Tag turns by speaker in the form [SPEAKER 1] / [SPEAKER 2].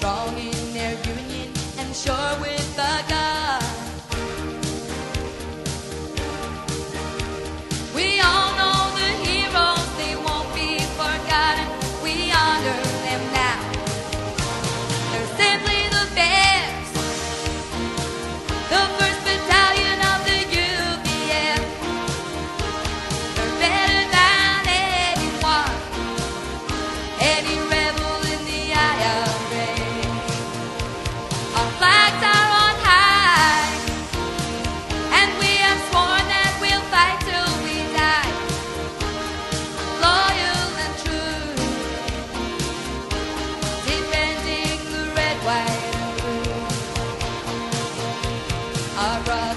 [SPEAKER 1] strong in their union and sure will. I ride